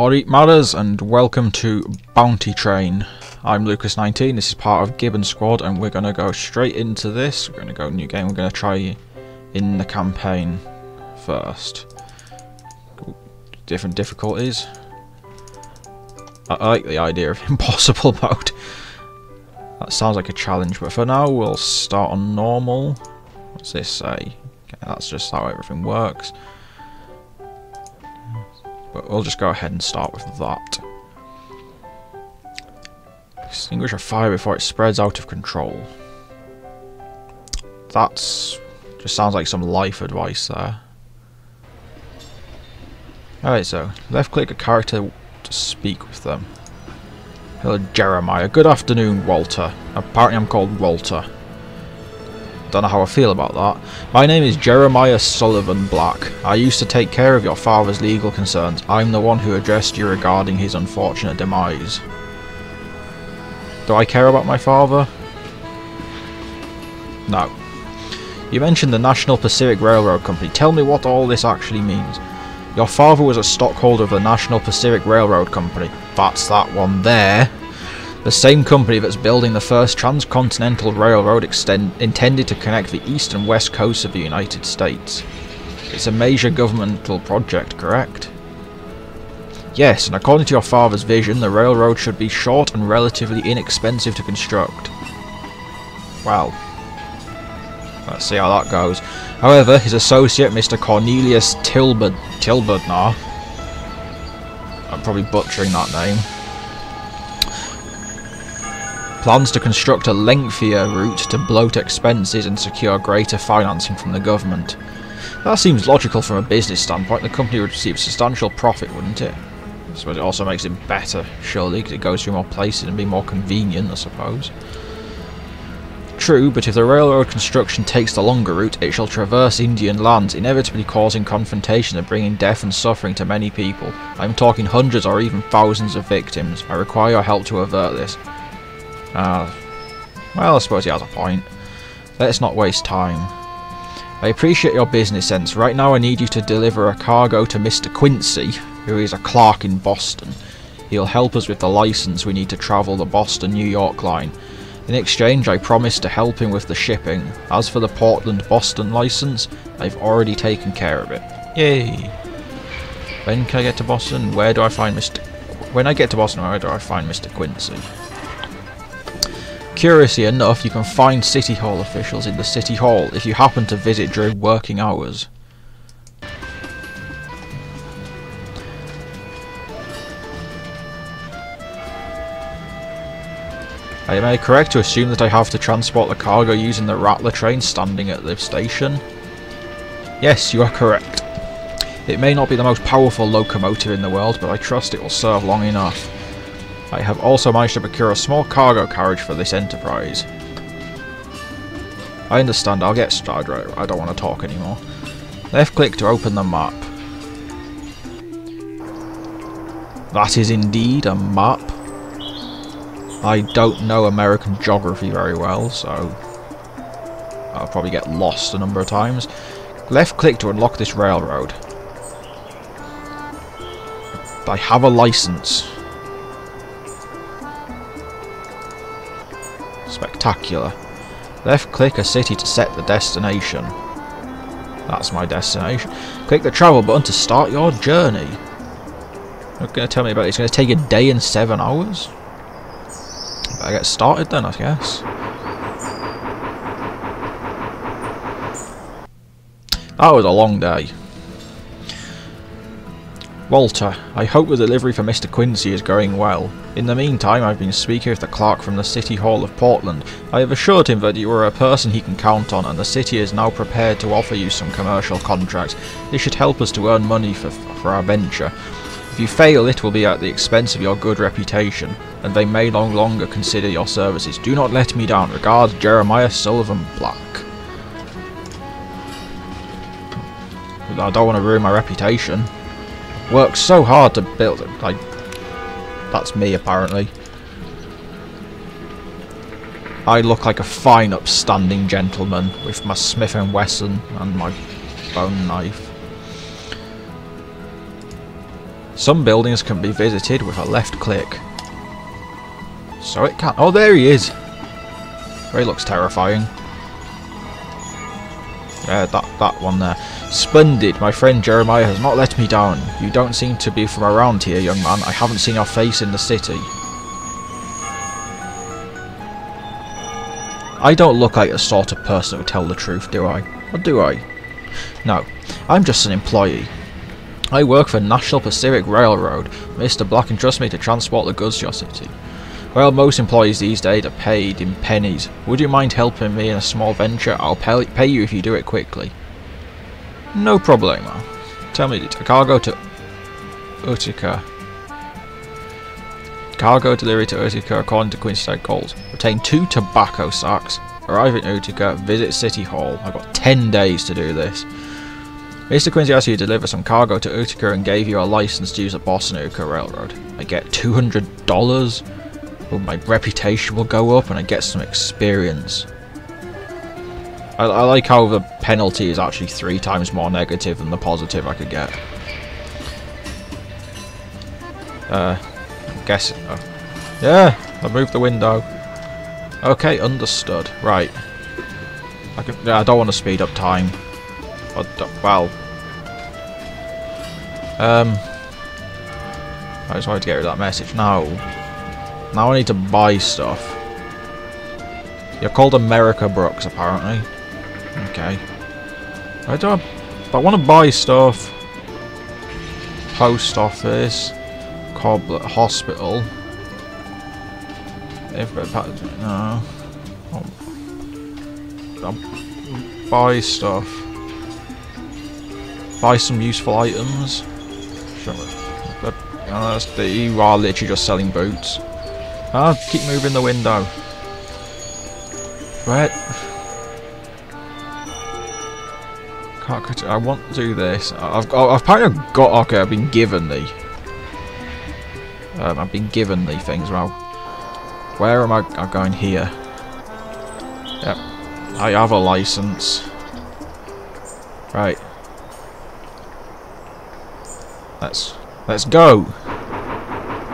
Alright matters and welcome to Bounty Train. I'm Lucas19, this is part of Gibbon Squad and we're going to go straight into this. We're going to go new game, we're going to try in the campaign first. Different difficulties. I, I like the idea of impossible mode. That sounds like a challenge, but for now we'll start on normal. What's this say? Okay, that's just how everything works. But we'll just go ahead and start with that. Extinguish a fire before it spreads out of control. That's just sounds like some life advice there. Alright, so left click a character to speak with them. Hello, Jeremiah. Good afternoon, Walter. Apparently I'm called Walter. Don't know how I feel about that. My name is Jeremiah Sullivan Black. I used to take care of your father's legal concerns. I'm the one who addressed you regarding his unfortunate demise. Do I care about my father? No. You mentioned the National Pacific Railroad Company. Tell me what all this actually means. Your father was a stockholder of the National Pacific Railroad Company. That's that one there. The same company that's building the first transcontinental railroad extend, intended to connect the east and west coasts of the United States. It's a major governmental project, correct? Yes, and according to your father's vision, the railroad should be short and relatively inexpensive to construct. Well, let's see how that goes. However, his associate, Mr. Cornelius Tilbert, Tilberdnar, I'm probably butchering that name, plans to construct a lengthier route to bloat expenses and secure greater financing from the government. That seems logical from a business standpoint. The company would receive substantial profit, wouldn't it? I suppose it also makes it better, surely, because it goes through more places and be more convenient, I suppose. True, but if the railroad construction takes the longer route, it shall traverse Indian lands, inevitably causing confrontation and bringing death and suffering to many people. I am talking hundreds or even thousands of victims. I require your help to avert this. Ah, uh, well, I suppose he has a point. Let's not waste time. I appreciate your business sense. Right now I need you to deliver a cargo to Mr. Quincy, who is a clerk in Boston. He'll help us with the license we need to travel the Boston-New York line. In exchange, I promise to help him with the shipping. As for the Portland-Boston license, I've already taken care of it. Yay! When can I get to Boston? Where do I find Mr... When I get to Boston, where do I find Mr. Quincy? Curiously enough, you can find City Hall officials in the City Hall if you happen to visit during working hours. Am I correct to assume that I have to transport the cargo using the Rattler train standing at the station? Yes, you are correct. It may not be the most powerful locomotive in the world, but I trust it will serve long enough. I have also managed to procure a small cargo carriage for this enterprise. I understand, I'll get started. I don't want to talk anymore. Left click to open the map. That is indeed a map. I don't know American geography very well, so I'll probably get lost a number of times. Left click to unlock this railroad. I have a license. Spectacular. Left click a city to set the destination. That's my destination. Click the travel button to start your journey. You're going to tell me about it. It's going to take a day and seven hours? I get started then, I guess. That was a long day. Walter, I hope the delivery for Mr. Quincy is going well. In the meantime, I've been speaking with the clerk from the City Hall of Portland. I have assured him that you are a person he can count on, and the city is now prepared to offer you some commercial contracts. This should help us to earn money for, for our venture. If you fail, it will be at the expense of your good reputation, and they may no longer consider your services. Do not let me down. Regards, Jeremiah Sullivan Black. I don't want to ruin my reputation. Worked so hard to build it. Like, that's me, apparently. I look like a fine, upstanding gentleman with my Smith & Wesson and my bone knife. Some buildings can be visited with a left click. So it can- oh there he is! He looks terrifying. Yeah, that, that one there. Splendid, my friend Jeremiah has not let me down. You don't seem to be from around here, young man. I haven't seen your face in the city. I don't look like the sort of person who would tell the truth, do I? Or do I? No, I'm just an employee. I work for National Pacific Railroad. Mr. Black entrusts me to transport the goods to your city. Well, most employees these days are paid in pennies. Would you mind helping me in a small venture? I'll pay, you if you do it quickly. No problemo. Tell me, cargo to Utica. Cargo delivery to Utica according to Quincy Side calls. Retain two tobacco sacks. Arrive in Utica, visit City Hall. I've got 10 days to do this. Mr. Quincy asked you to deliver some cargo to Utica and gave you a license to use the Boston Utica Railroad. I get $200? Well, my reputation will go up and I get some experience. I, I like how the penalty is actually three times more negative than the positive I could get. Uh, I'm guessing. Oh. Yeah, I moved the window. Okay, understood. Right. I, can, I don't want to speed up time. well. Um. I just wanted to get rid of that message. No. Now I need to buy stuff. You're called America Brooks, apparently. Okay. I don't. I want to buy stuff. Post office. Coblet Hospital. If no. I'll buy stuff. Buy some useful items. Sure. Uh, but, uh, you are literally just selling boots. Ah, keep moving the window. Right. Can't. I want to do this. I've, I've kind got. Okay, I've been given the. Um, I've been given the things. Well, where am I? I'm going here. Yep. I have a license. Right. Let's let's go.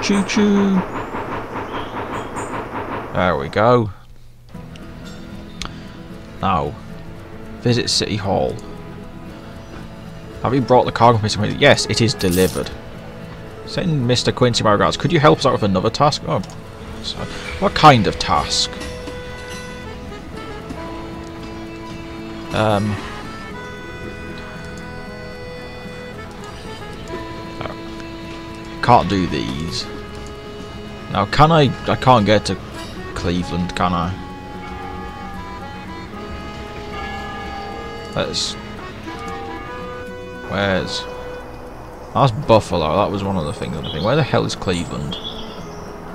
Choo choo. There we go. Now, visit City Hall. Have you brought the cargo Mr. Yes, it is delivered. Send Mr. Quincy my regards. Could you help us out with another task? Oh, so, what kind of task? Um. Can't do these. Now, can I? I can't get to Cleveland, can I? Let's... Where's... That's Buffalo, that was one of the things I think. Where the hell is Cleveland?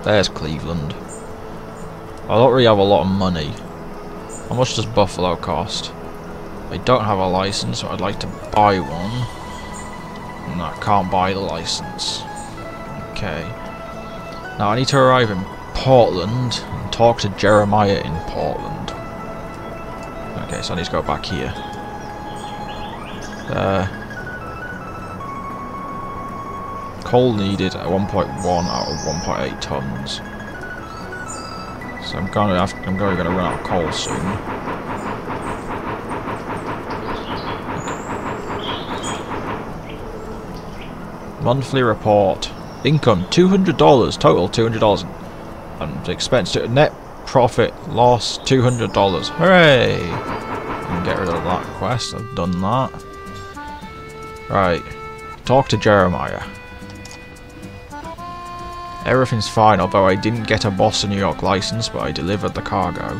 There's Cleveland. I don't really have a lot of money. How much does Buffalo cost? I don't have a license, so I'd like to buy one. I can't buy the license. Okay. Now I need to arrive in Portland and talk to Jeremiah in Portland. Okay, so I need to go back here. Uh, coal needed at 1.1 out of 1.8 tons. So I'm gonna have, I'm gonna, gonna run out of coal soon. Monthly report. Income $200. Total $200 and expense to net profit loss $200 hooray! Get rid of that quest. I've done that. Right. Talk to Jeremiah. Everything's fine although I didn't get a Boston New York license but I delivered the cargo.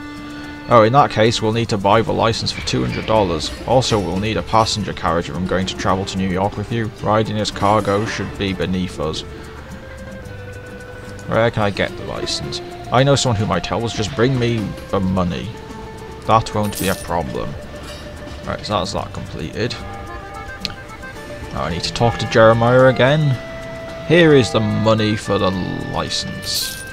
Oh in that case we'll need to buy the license for $200 also we'll need a passenger carriage if I'm going to travel to New York with you. Riding as cargo should be beneath us where can I get the license? I know someone who might help us. Just bring me the money. That won't be a problem. Right, so that's that completed. Now I need to talk to Jeremiah again. Here is the money for the license.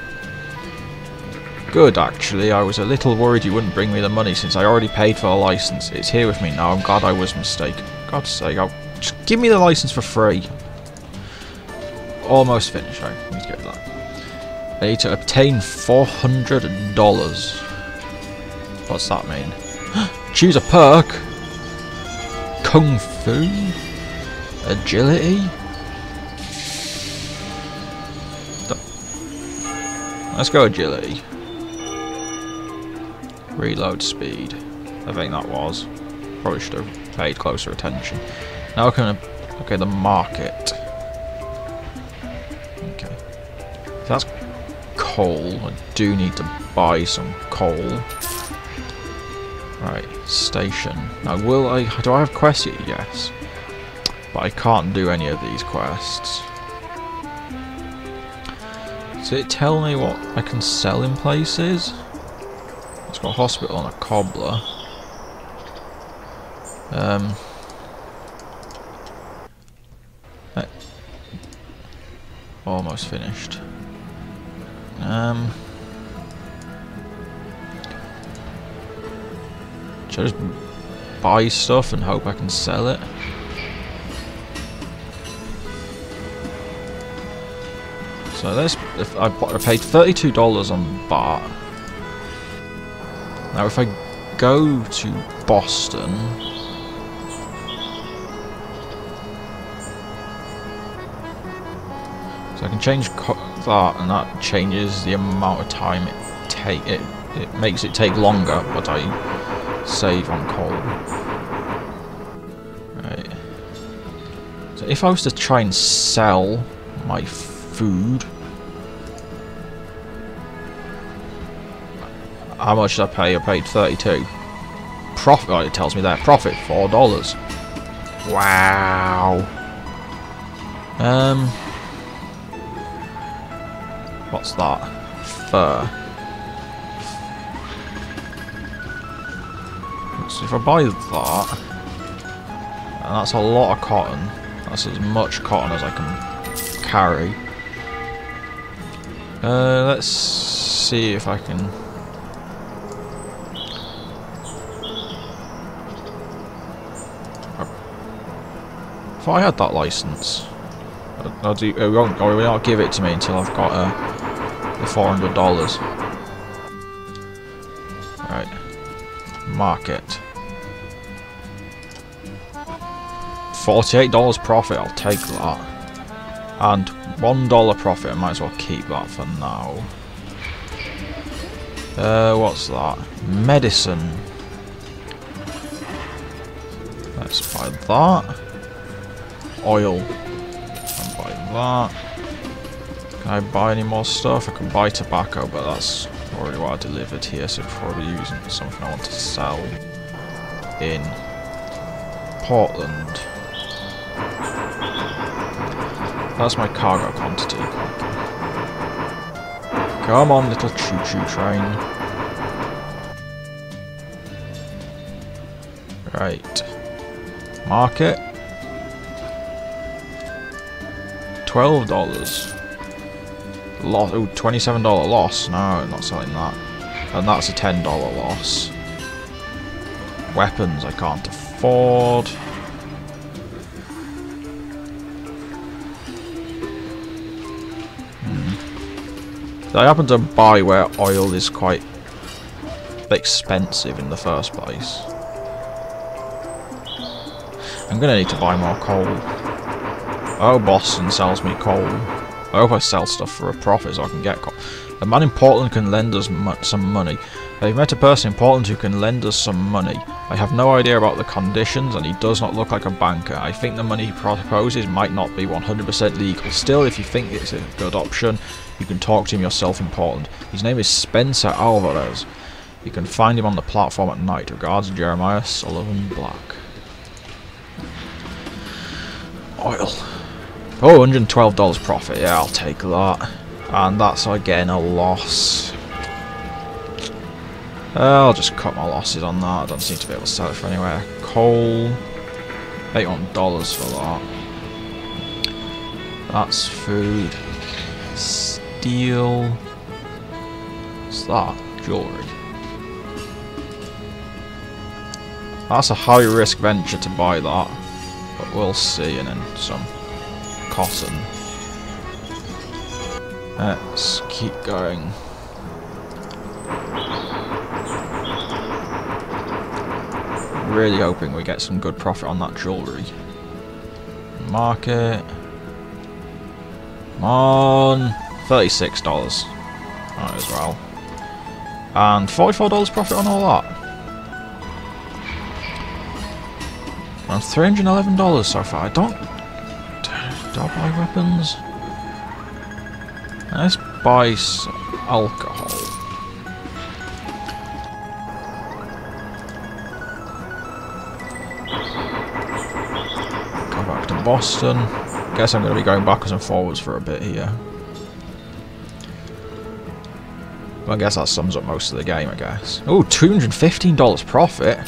Good, actually. I was a little worried you wouldn't bring me the money since I already paid for the license. It's here with me now. I'm glad I was mistaken. God's sake, I'll just give me the license for free. almost finished. I I need to obtain four hundred dollars. What's that mean? Choose a perk. Kung Fu. Agility. Let's go agility. Reload speed. I think that was. Probably should have paid closer attention. Now going to okay the market. Okay. So that's coal. I do need to buy some coal. Right, station. Now will I do I have quests yet? Yes. But I can't do any of these quests. Does it tell me what I can sell in places? It's got a hospital and a cobbler. Um, eh, almost finished. Um, should I just buy stuff and hope I can sell it? So this, if I, I paid thirty-two dollars on BART. Now if I go to Boston, so I can change that, and that changes the amount of time it take. It it makes it take longer, but I save on coal. Right. So if I was to try and sell my food. How much did I pay? I paid 32. Profit, oh, it tells me there. Profit, $4. Wow. Um. What's that? Fur. So if I buy that, and that's a lot of cotton. That's as much cotton as I can carry. Uh, let's see if I can... If I had that license, do, it won't, will not give it to me until I've got uh, the $400. Right. Market. $48 profit, I'll take that. And one dollar profit, I might as well keep that for now. Uh, what's that? Medicine. Let's buy that. Oil. Can buy that. Can I buy any more stuff? I can buy tobacco, but that's already what I delivered here, so probably using something I want to sell in Portland. That's my cargo quantity. Come on, little choo-choo train. Right. Market. Twelve dollars. Loss. Oh, twenty-seven dollar loss. No, not selling that. And that's a ten dollar loss. Weapons I can't afford. Hmm. I happen to buy where oil is quite expensive in the first place. I'm gonna need to buy more coal. Oh, Boston sells me coal. I hope I sell stuff for a profit so I can get. A man in Portland can lend us some money. I've met a person in Portland who can lend us some money. I have no idea about the conditions and he does not look like a banker. I think the money he proposes might not be 100% legal. Still, if you think it's a good option, you can talk to him yourself in Portland. His name is Spencer Alvarez. You can find him on the platform at night. Regards, Jeremiah Sullivan Black. Oil. Oh, $112 profit. Yeah, I'll take that. And that's again a loss. Uh, I'll just cut my losses on that. I don't seem to be able to sell it for anywhere. Coal. $800 for that. That's food. Steel. What's that? Jewellery. That's a high risk venture to buy that. But we'll see. And then some cotton. Let's keep going. Really hoping we get some good profit on that jewellery. Market. Come on. $36. Might as well. And $44 profit on all that. And $311 so far. I don't... I buy weapons? Let's buy some alcohol. Go back to Boston. Guess I'm going to be going backwards and forwards for a bit here. I guess that sums up most of the game, I guess. Oh, $215 profit.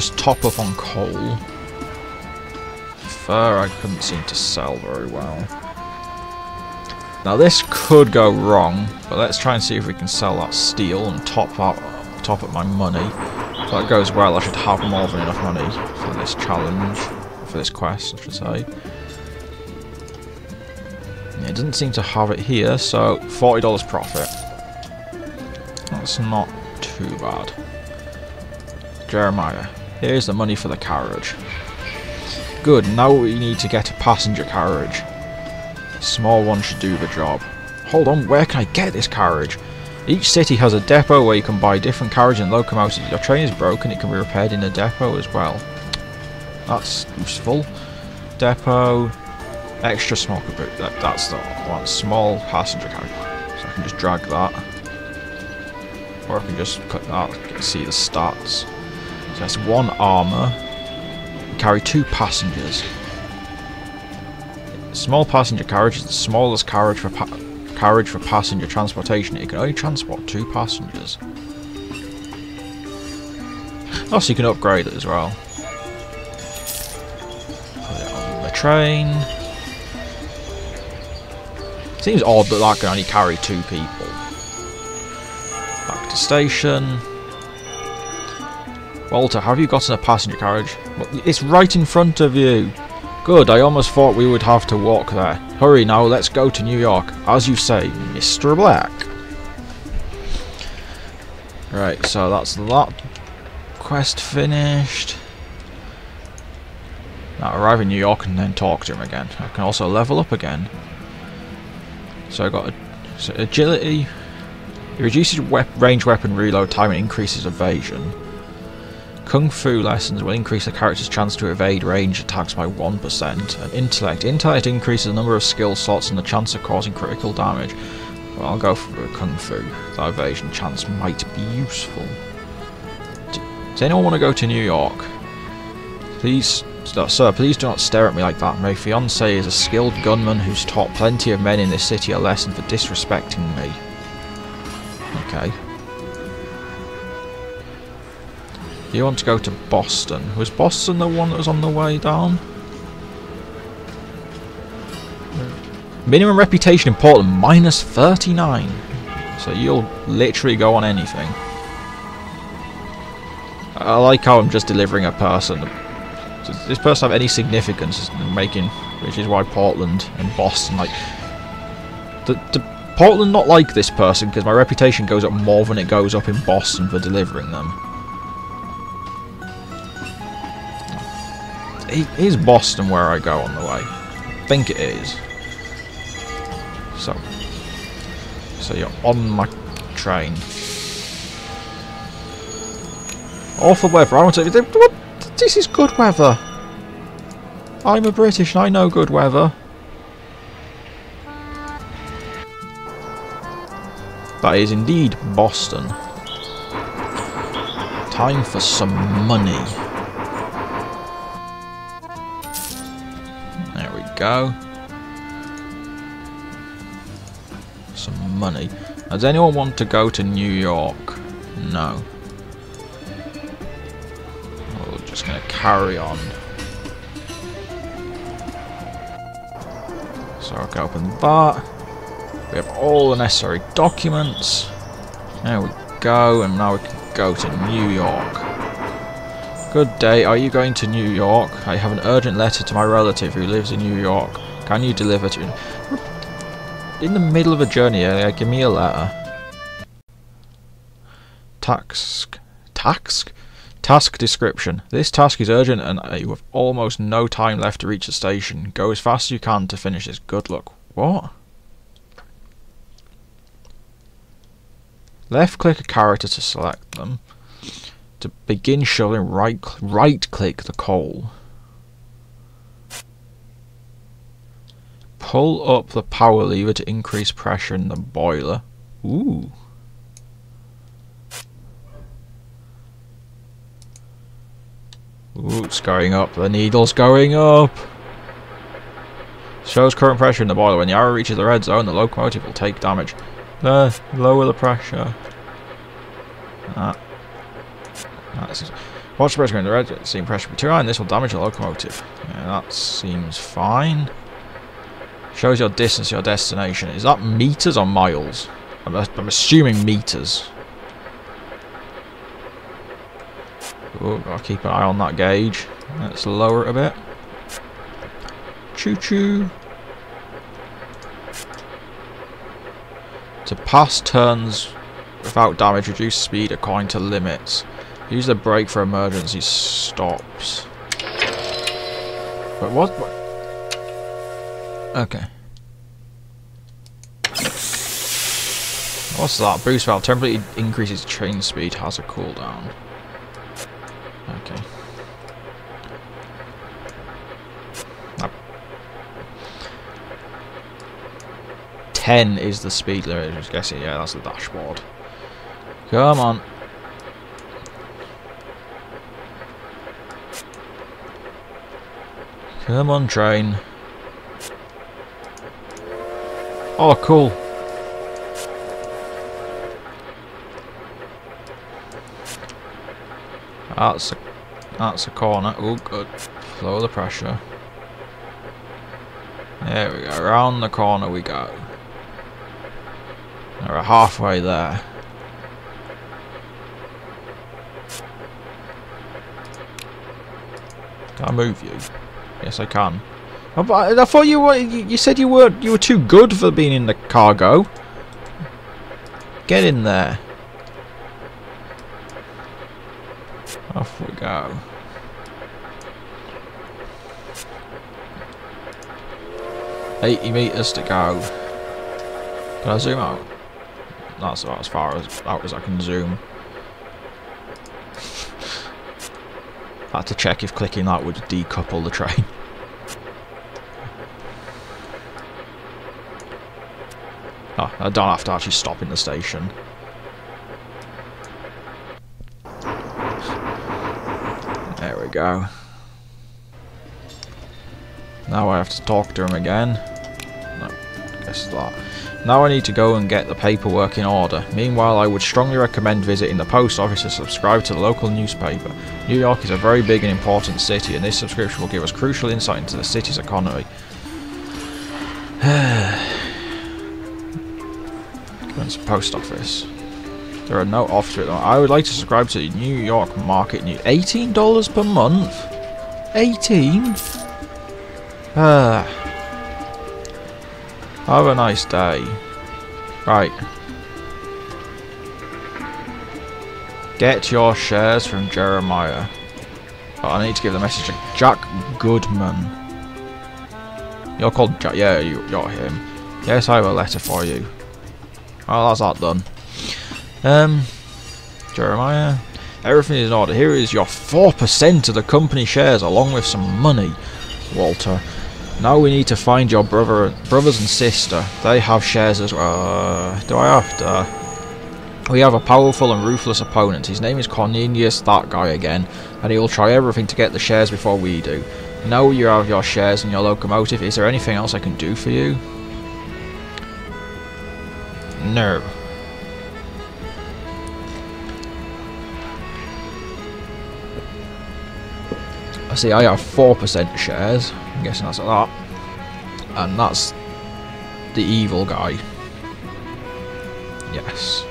Just top up on coal. Fur I couldn't seem to sell very well. Now this could go wrong, but let's try and see if we can sell that steel and top up top up my money. If that goes well, I should have more than enough money for this challenge, for this quest, I should say. It doesn't seem to have it here, so $40 profit. That's not too bad. Jeremiah, here's the money for the carriage. Good, now we need to get a passenger carriage. Small one should do the job. Hold on, where can I get this carriage? Each city has a depot where you can buy different carriage and locomotives. Your train is broken, it can be repaired in a depot as well. That's useful. Depot, extra small boot. That, that's the one. Small passenger carriage. So I can just drag that. Or I can just cut that, see the stats. That's one armour. Carry two passengers. Small passenger carriage is the smallest carriage for carriage for passenger transportation. It can only transport two passengers. Also, you can upgrade it as well. Put it on the train. Seems odd that that can only carry two people. Back to station. Walter, have you gotten a passenger carriage? It's right in front of you. Good, I almost thought we would have to walk there. Hurry now, let's go to New York. As you say, Mr. Black. Right, so that's that quest finished. Now arrive in New York and then talk to him again. I can also level up again. So I got so agility. It reduces wep range weapon reload time and increases evasion. Kung Fu lessons will increase the character's chance to evade range attacks by 1%. And intellect. Intellect increases the number of skill slots and the chance of causing critical damage. Well, I'll go for Kung Fu. That evasion chance might be useful. Does anyone want to go to New York? Please, sir, please do not stare at me like that. My fiance is a skilled gunman who's taught plenty of men in this city a lesson for disrespecting me. Okay. You want to go to Boston. Was Boston the one that was on the way down? Minimum reputation in Portland, minus 39. So you'll literally go on anything. I like how I'm just delivering a person. Does this person have any significance in making, which is why Portland and Boston, like... The, the Portland not like this person because my reputation goes up more than it goes up in Boston for delivering them. Is Boston where I go on the way? I think it is. So, so you're on my train. Awful weather. I want to. What? This is good weather. I'm a British and I know good weather. That is indeed Boston. Time for some money. Go. Some money. Does anyone want to go to New York? No. We're just going to carry on. So I can open that. We have all the necessary documents. There we go, and now we can go to New York. Good day, are you going to New York? I have an urgent letter to my relative who lives in New York. Can you deliver to In the middle of a journey, uh, give me a letter. Task. Task? Task description. This task is urgent and you have almost no time left to reach the station. Go as fast as you can to finish this. Good luck. What? Left click a character to select them. To begin shoveling, right, right click the coal. Pull up the power lever to increase pressure in the boiler. Ooh. Ooh, it's going up. The needle's going up. Shows current pressure in the boiler. When the arrow reaches the red zone, the locomotive will take damage. Uh, lower the pressure. Ah. Watch the pressure in the red. Seeing pressure be too high, and this will damage the locomotive. Yeah, that seems fine. Shows your distance to your destination. Is that meters or miles? I'm, I'm assuming meters. Oh, gotta keep an eye on that gauge. Let's lower it a bit. Choo choo. To pass turns without damage, reduce speed according to limits. Use the brake for emergency stops. But what? Okay. What's that? Boost valve temporarily increases train speed, has a cooldown. Okay. 10 is the speed limit, I'm guessing. Yeah, that's the dashboard. Come on. Come on, train. Oh, cool. That's a, that's a corner. Oh, good. Lower the pressure. There we go. Around the corner we go. We're halfway there. Can I move you? Yes, I can. Oh, but I thought you were. You said you were. You were too good for being in the cargo. Get in there. Off we go. Eighty meters to go. Can I zoom out? That's about as far as out as I can zoom. I had to check if clicking that would decouple the train. Oh, I don't have to actually stop in the station. There we go. Now I have to talk to him again. No, guess that. Now I need to go and get the paperwork in order. Meanwhile, I would strongly recommend visiting the post office to subscribe to the local newspaper. New York is a very big and important city, and this subscription will give us crucial insight into the city's economy. That's post office. There are no offices. I would like to subscribe to the New York Market News. $18 per month? 18? Ah. Have a nice day. Right. Get your shares from Jeremiah. Oh, I need to give the message to Jack Goodman. You're called Jack. Yeah, you, you're him. Yes, I have a letter for you. Well, that's that done. Um, Jeremiah. Everything is in order. Here is your 4% of the company shares along with some money, Walter. Now we need to find your brother, brothers and sister. They have shares as well. Uh, do I have to? We have a powerful and ruthless opponent. His name is Cornelius, that guy again, and he will try everything to get the shares before we do. Now you have your shares and your locomotive. Is there anything else I can do for you? No. I see I have 4% shares. I'm guessing that's lot. And that's the evil guy. Yes.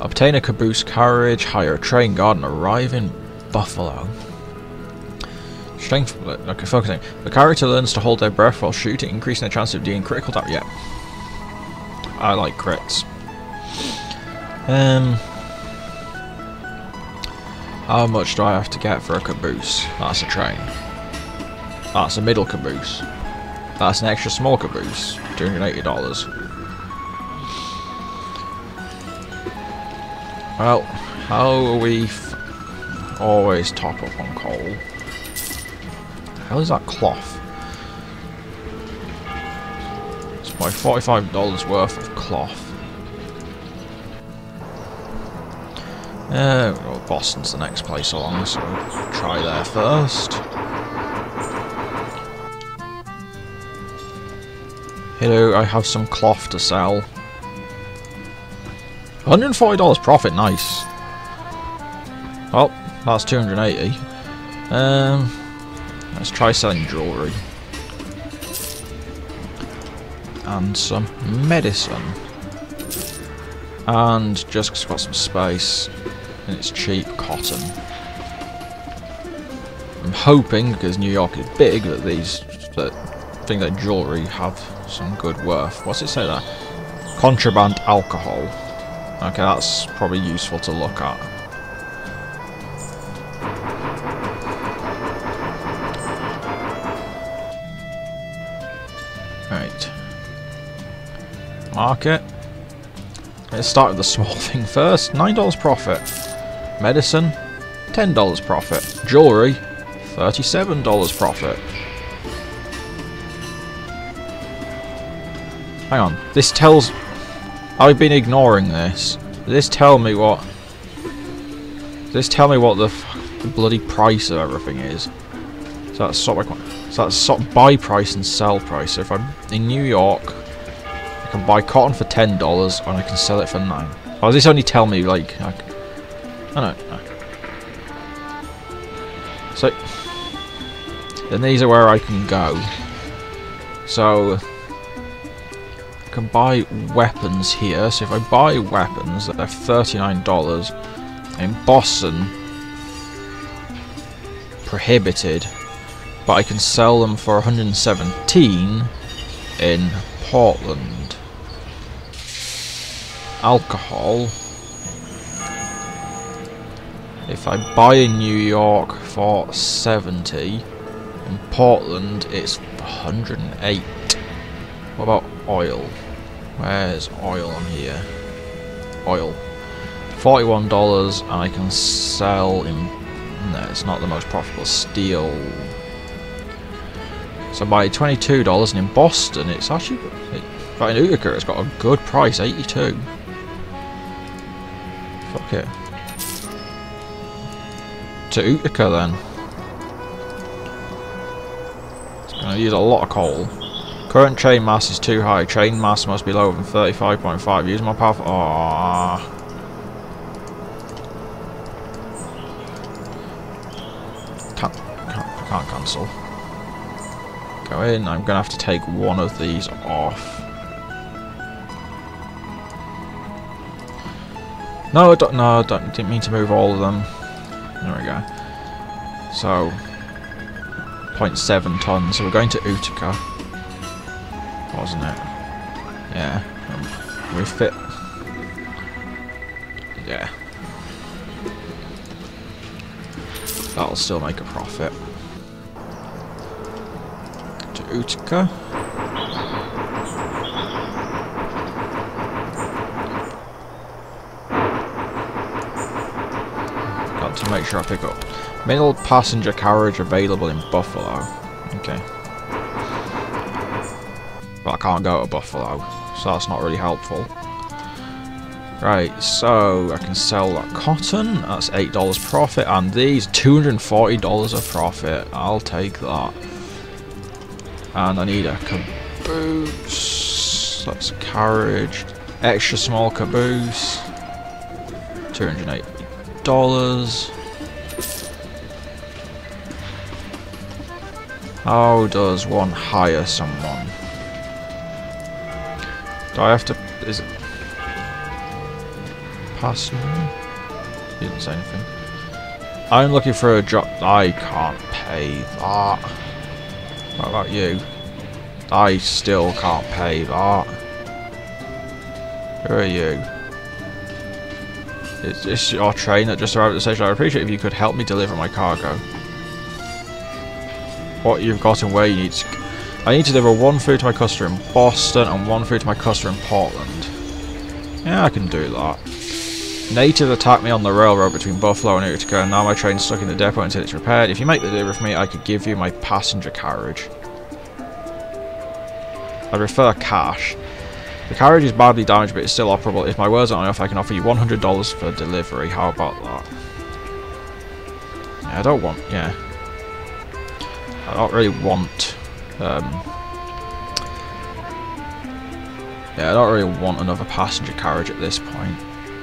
Obtain a caboose carriage, hire a train guard, and arrive in Buffalo. Strength, okay, focusing. The character learns to hold their breath while shooting, increasing their chance of dealing critical damage. Yeah. I like crits. Um, how much do I have to get for a caboose? That's a train. That's a middle caboose. That's an extra small caboose. $280. Well, how are we always top up on coal? How is that cloth? It's my $45 worth of cloth. Uh, well, Boston's the next place along, so we'll try there first. Hello, I have some cloth to sell. $140 profit, nice. Well, that's 280. Um, let's try selling jewellery. And some medicine. And just got some space, and it's cheap cotton. I'm hoping, because New York is big, that these that things like jewellery have some good worth. What's it say there? Contraband alcohol. Okay, that's probably useful to look at. Right. Market. Let's start with the small thing first. $9 profit. Medicine, $10 profit. Jewellery, $37 profit. Hang on, this tells... I've been ignoring this. Does this tell me what... Does this tell me what the, the bloody price of everything is? So that's sort of, so that's sort of buy price and sell price. So if I'm in New York, I can buy cotton for $10 and I can sell it for 9 Or does this only tell me, like... I, I don't know. So... Then these are where I can go. So I can buy weapons here. So if I buy weapons, they're $39. In Boston, prohibited. But I can sell them for 117 in Portland. Alcohol. If I buy in New York for 70, in Portland it's 108. What about oil? Where's oil on here? Oil. $41 and I can sell in... No, it's not the most profitable. Steel. So by $22 and in Boston it's actually... It, in Utica it's got a good price, 82 Fuck it. To Utica then. It's going to use a lot of coal. Current train mass is too high. Train mass must be lower than 35.5. Use my power. Aww. Can't, can't, can't cancel. Go in. I'm gonna have to take one of these off. No, I don't. No, I don't, didn't mean to move all of them. There we go. So, 0.7 tons. So we're going to Utica wasn't it? Yeah. Um, refit. Yeah. That'll still make a profit. To Utica. Got make sure I pick up. Middle passenger carriage available in Buffalo. Okay. But I can't go to Buffalo, so that's not really helpful. Right, so I can sell that cotton, that's $8 profit, and these $240 of profit, I'll take that. And I need a caboose, that's a carriage, extra small caboose, $280. How does one hire someone? Do I have to... Is it... passenger. He didn't say anything. I'm looking for a job. I can't pay that. What about you? I still can't pay that. Who are you? It's, it's your train that just arrived at the station. I appreciate if you could help me deliver my cargo. What you've got and where you need to... I need to deliver one food to my customer in Boston and one food to my customer in Portland. Yeah, I can do that. Native attacked me on the railroad between Buffalo and Utica, and now my train's stuck in the depot until it's repaired. If you make the delivery for me, I could give you my passenger carriage. I prefer cash. The carriage is badly damaged, but it's still operable. If my words aren't enough, I can offer you $100 for delivery. How about that? Yeah, I don't want... Yeah. I don't really want... Um, yeah, I don't really want another passenger carriage at this point.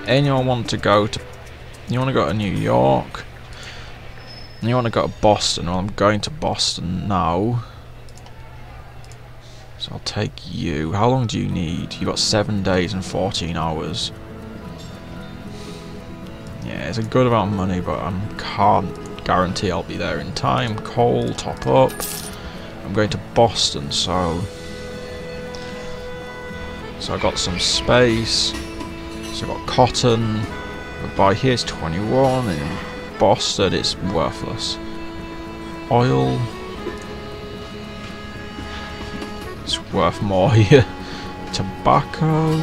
Anyone want to go to... You want to go to New York? You want to go to Boston? Well, I'm going to Boston now. So I'll take you. How long do you need? You've got 7 days and 14 hours. Yeah, it's a good amount of money, but I can't guarantee I'll be there in time. Coal, top up. I'm going to Boston, so... So I got some space. So I got cotton. But by here's 21. In Boston, it's worthless. Oil. It's worth more here. Tobacco.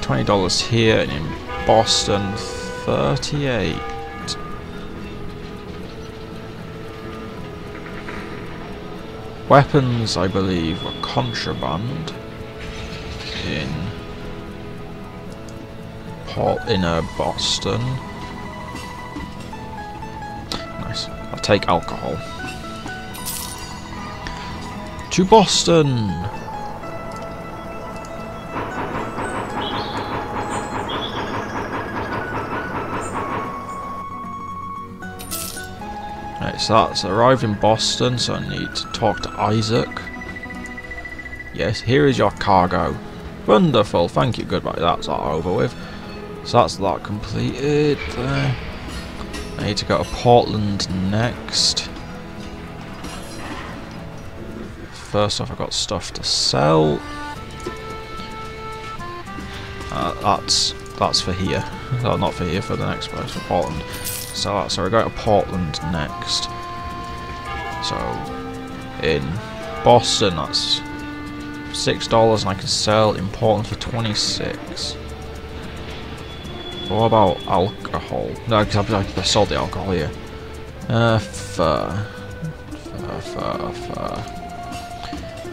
$20 here, and in Boston, 38 Weapons, I believe, were contraband in Port in uh, Boston. Nice. I'll take alcohol. To Boston! Right, so that's arrived in Boston, so I need to talk to Isaac. Yes, here is your cargo. Wonderful, thank you, goodbye, that's all over with. So that's that completed there. I need to go to Portland next. First off, I've got stuff to sell. Uh, that's that's for here. No, not for here, for the next place, for Portland. So, we're going to Portland next. So, in Boston, that's $6 and I can sell in Portland for 26 What about alcohol? No, because I, I sold the alcohol here. Uh, fur. Fur, fur, fur.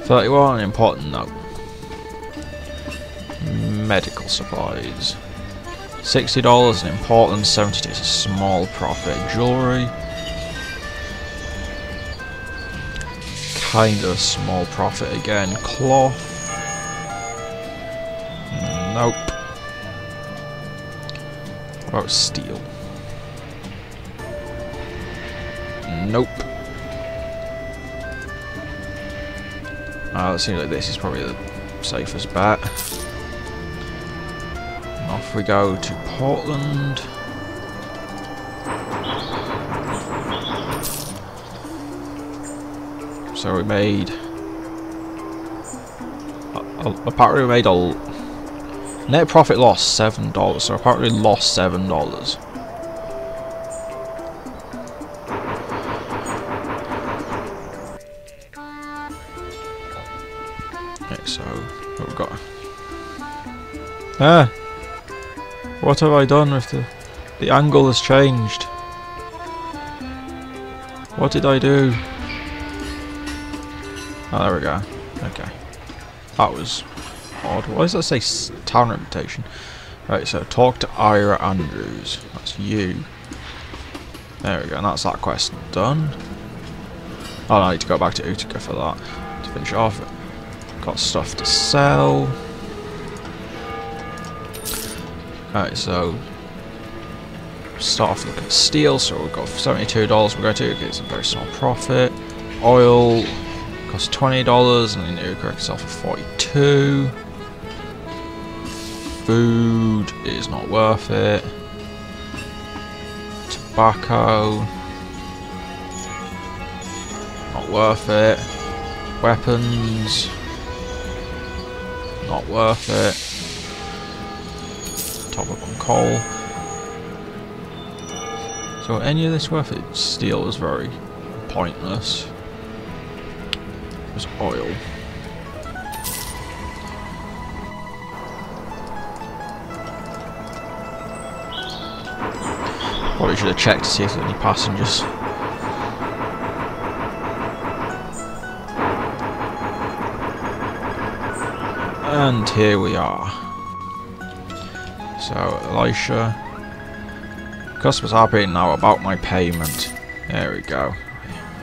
31, important note. Medical supplies. $60 and in Portland, 72 is a small profit. Jewellery. Kind of small profit again. Cloth. Nope. What about steel? Nope. Uh, it seems like this is probably the safest bet. We go to Portland. So we made... Apparently we made a... Net profit loss $7, so apparently lost $7. Okay, so what we've got. Ah! What have I done with the... The angle has changed. What did I do? Oh, there we go. Okay. That was odd. Why does that say town reputation? Right, so talk to Ira Andrews. That's you. There we go, and that's that quest done. Oh, I need to go back to Utica for that. To finish off. Got stuff to sell. Right, so start off looking at steel. So we've got $72 we're going to get a very small profit. Oil costs $20 and then it corrects itself for 42 $40 Food is not worth it. Tobacco. Not worth it. Weapons. Not worth it. Top up on coal. So any of this worth it? Steel is very pointless. There's oil. Probably should have checked to see if there's any passengers. And here we are. So, Elisha. Customers are happy now about my payment. There we go.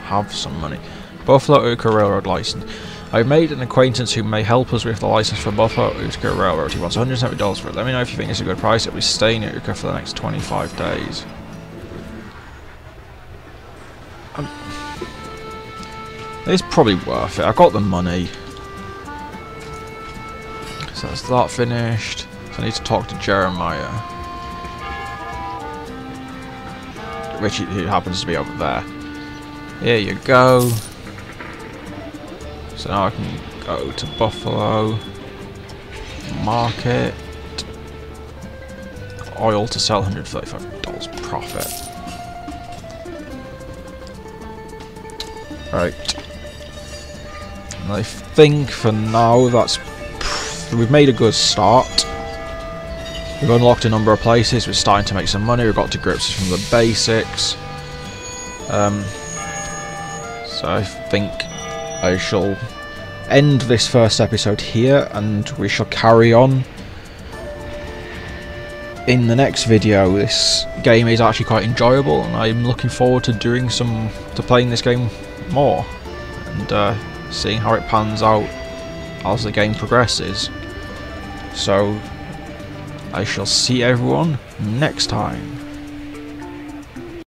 have some money. Buffalo Utica Railroad license. I've made an acquaintance who may help us with the license for Buffalo Utica Railroad. He wants $170 for it. Let me know if you think it's a good price. It'll be staying at Utica for the next 25 days. Um, it's probably worth it. I've got the money. So that's that finished. So I need to talk to Jeremiah. Which he happens to be over there. Here you go. So now I can go to Buffalo. Market. Oil to sell $135 profit. Right. And I think for now that's we've made a good start. We've unlocked a number of places, we're starting to make some money, we've got to grips from the basics. Um, so I think I shall end this first episode here and we shall carry on in the next video. This game is actually quite enjoyable and I'm looking forward to doing some, to playing this game more and uh, seeing how it pans out as the game progresses. So, I shall see everyone next time.